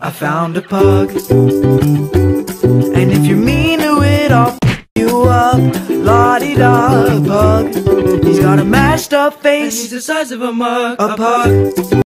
I found a pug. And if you're mean to it, I'll f you up. La di da, pug. He's got a mashed up face. and He's the size of a mug. A pug.